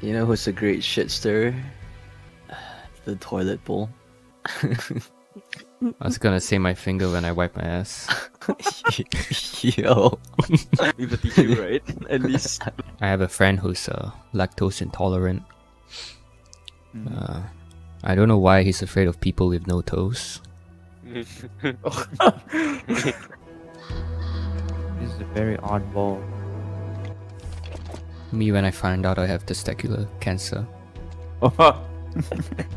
You know who's a great shit stirrer? The toilet bowl. I was gonna say my finger when I wipe my ass. Yo. With a tissue, right? At least. I have a friend who's uh, lactose intolerant. Mm. Uh, I don't know why he's afraid of people with no toes. This is a very oddball. Me when I find out I have testicular cancer.